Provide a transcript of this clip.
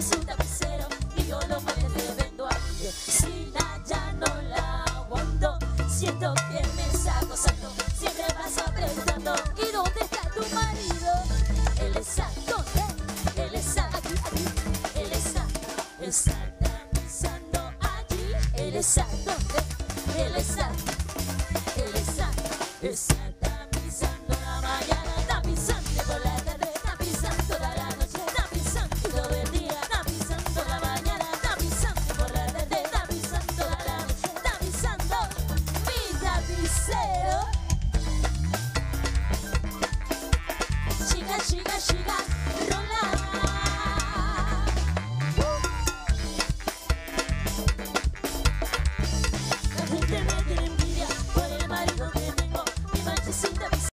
Y yo no me vendo aquí, si la llano la aguanto, siento que me saco santo, siempre vas preguntando ¿y dónde está tu marido? Él esa dónde, él esa, él está, él está pensando aquí, él es a dónde, él esa, el esa, el salón. 違う違う違う